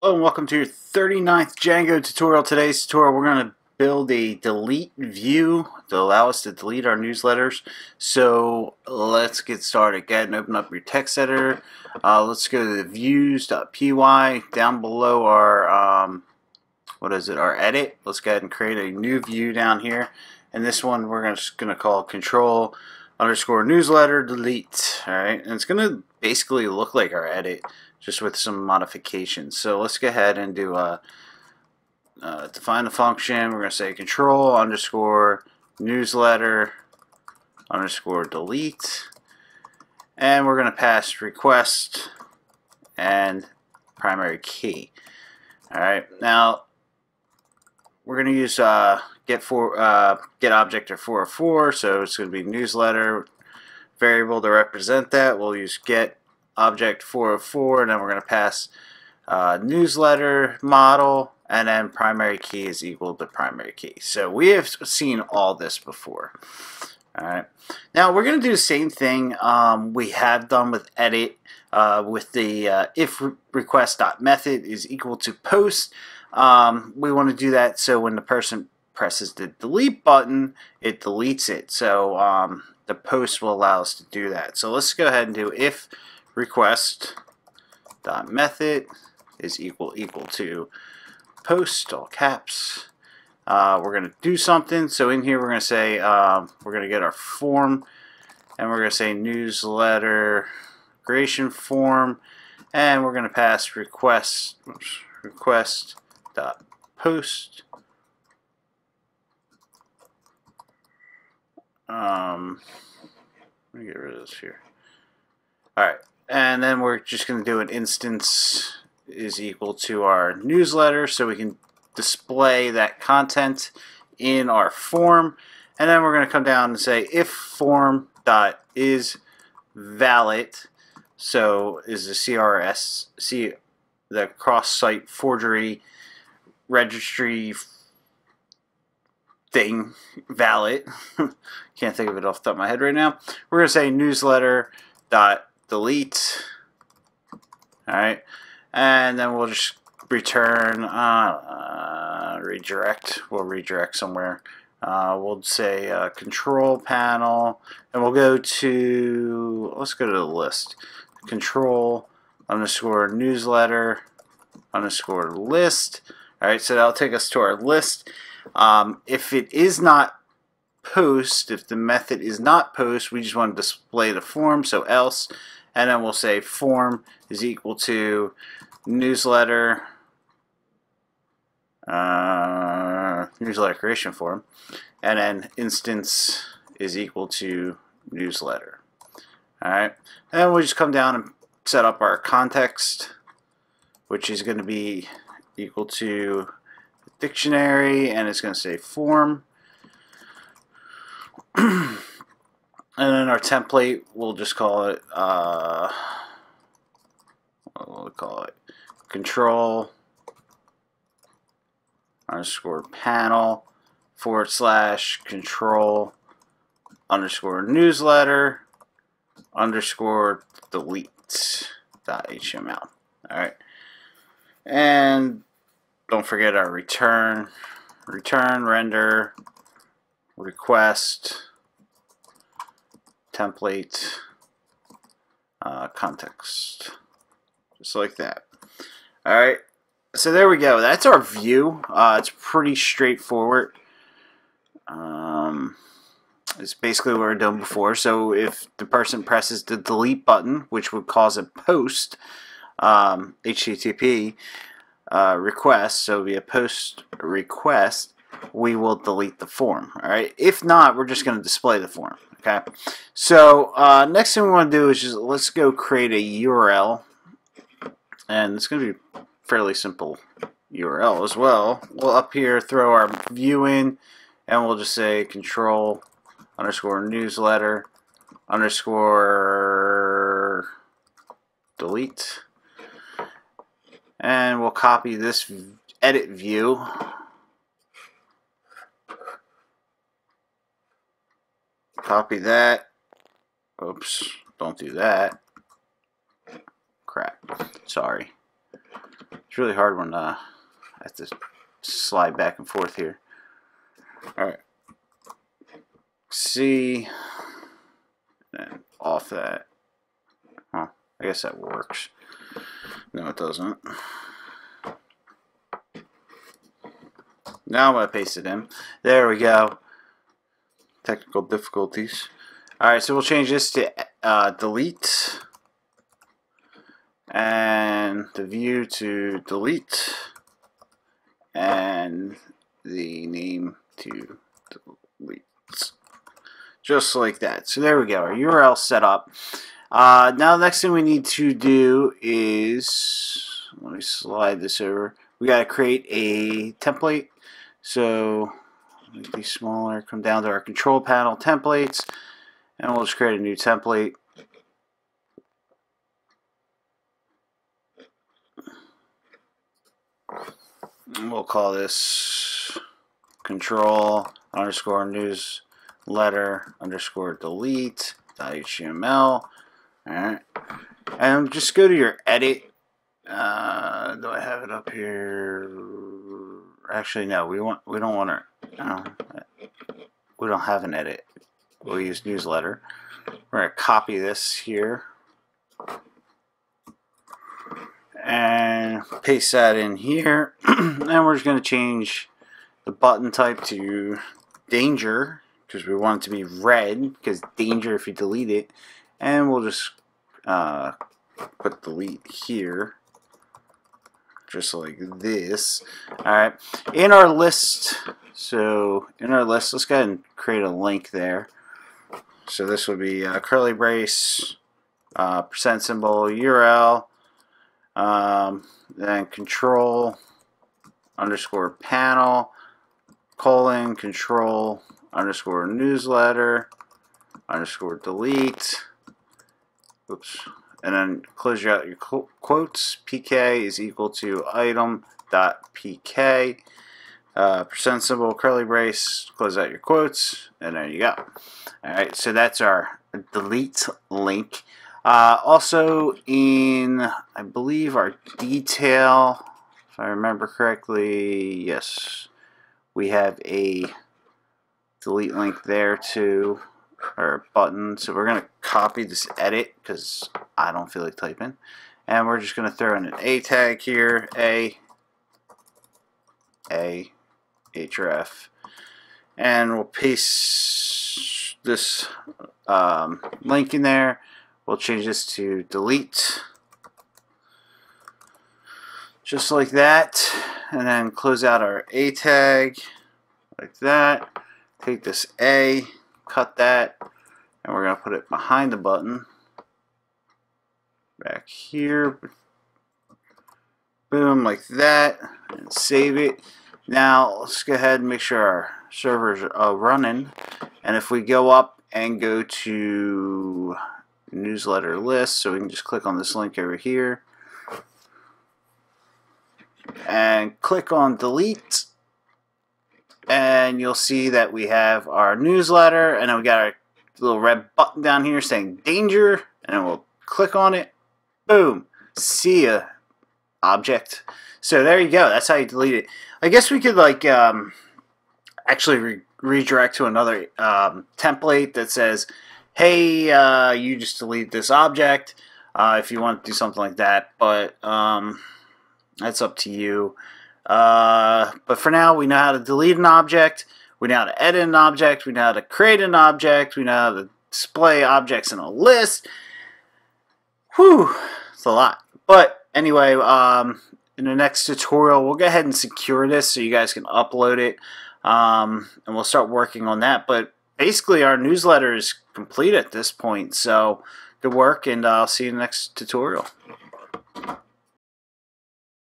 Hello and welcome to your 39th Django tutorial. Today's tutorial we're going to build a delete view to allow us to delete our newsletters. So let's get started. Go ahead and open up your text editor. Uh, let's go to the views.py down below our um, what is it our edit. Let's go ahead and create a new view down here and this one we're just going to call control underscore newsletter delete. Alright, and it's going to basically look like our edit just with some modifications. So let's go ahead and do a uh, define the function. We're going to say control underscore newsletter underscore delete. And we're going to pass request and primary key. Alright, now we're going to use uh, get for uh, get object or 404, so it's going to be newsletter variable to represent that. We'll use get object 404 and then we're going to pass uh, newsletter model and then primary key is equal to primary key. So we have seen all this before. Alright, now we're going to do the same thing um, we have done with edit uh, with the uh, if request dot method is equal to post. Um, we want to do that so when the person presses the delete button, it deletes it. So um, the post will allow us to do that. So let's go ahead and do if request dot method is equal equal to post all caps. Uh, we're going to do something. So in here we're going to say um, we're going to get our form and we're going to say newsletter creation form. And we're going to pass request oops, request dot post. Um, let me get rid of this here. Alright and then we're just going to do an instance is equal to our newsletter so we can display that content in our form. And then we're going to come down and say if form dot is valid, so is the CRS, see the cross-site forgery registry thing valid. Can't think of it off the top of my head right now. We're going to say newsletter dot delete. Alright, and then we'll just return, uh, uh, redirect, we'll redirect somewhere. Uh, we'll say uh, control panel, and we'll go to, let's go to the list. Control underscore newsletter underscore list. Alright, so that'll take us to our list. Um, if it is not post, if the method is not post, we just want to display the form, so else and then we'll say form is equal to newsletter uh, newsletter creation form. And then instance is equal to newsletter. Alright. And then we'll just come down and set up our context which is going to be equal to dictionary and it's going to say form And then our template, we'll just call it, uh, what will we call it? Control underscore panel forward slash control underscore newsletter underscore delete dot html. Alright. And don't forget our return, return, render, request, template, uh, context, just like that. All right, so there we go. That's our view. Uh, it's pretty straightforward. Um, it's basically what we've done before. So if the person presses the delete button, which would cause a post, um, HTTP uh, request, so via post request, we will delete the form. All right. If not, we're just going to display the form. Okay. So uh, next thing we want to do is just let's go create a URL, and it's going to be fairly simple URL as well. We'll up here throw our view in, and we'll just say control underscore newsletter underscore delete, and we'll copy this edit view Copy that. Oops, don't do that. Crap. Sorry. It's really hard when uh, I have to slide back and forth here. Alright. C. And off that. Huh. I guess that works. No, it doesn't. Now I'm going to paste it in. There we go. Technical difficulties. Alright, so we'll change this to uh, delete. And the view to delete. And the name to delete. Just like that. So there we go. Our URL set up. Uh, now the next thing we need to do is, let me slide this over. We got to create a template so make these smaller, come down to our control panel templates, and we'll just create a new template. And we'll call this control underscore newsletter underscore delete .html. Alright. And just go to your edit. Uh, do I have it up here? Actually, no. We want. We don't want to. We don't have an edit. We'll use newsletter. We're going to copy this here and paste that in here. and we're just going to change the button type to danger because we want it to be red because danger if you delete it. And we'll just uh, put delete here just like this. Alright, in our list, so in our list, let's go ahead and create a link there. So this would be uh, curly brace, uh, percent symbol, URL, um, then control underscore panel, colon, control underscore newsletter, underscore delete, oops, and then close out your quotes. PK is equal to item dot PK. Uh, percent symbol, curly brace, close out your quotes, and there you go. Alright, so that's our delete link. Uh, also in, I believe, our detail, if I remember correctly, yes, we have a delete link there too or button. So we're going to copy this edit because I don't feel like typing. And we're just going to throw in an A tag here, A, A, href. And we'll paste this um, link in there. We'll change this to delete. Just like that. And then close out our A tag like that. Take this A cut that and we're going to put it behind the button. Back here. Boom like that and save it. Now let's go ahead and make sure our servers are running. And if we go up and go to newsletter list so we can just click on this link over here. And click on delete and you'll see that we have our newsletter and then we got our little red button down here saying danger and we'll click on it. Boom. See ya object. So there you go. That's how you delete it. I guess we could like um, actually re redirect to another um, template that says hey uh, you just delete this object uh, if you want to do something like that. But um, that's up to you uh, but for now, we know how to delete an object, we know how to edit an object, we know how to create an object, we know how to display objects in a list. Whew, it's a lot. But anyway, um, in the next tutorial, we'll go ahead and secure this so you guys can upload it. Um, and we'll start working on that. But basically, our newsletter is complete at this point. So good work, and I'll see you in the next tutorial.